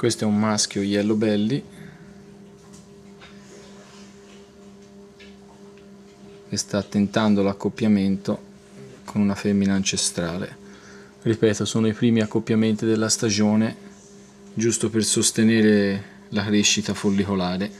questo è un maschio yellow belly che sta tentando l'accoppiamento con una femmina ancestrale. Ripeto sono i primi accoppiamenti della stagione giusto per sostenere la crescita follicolare.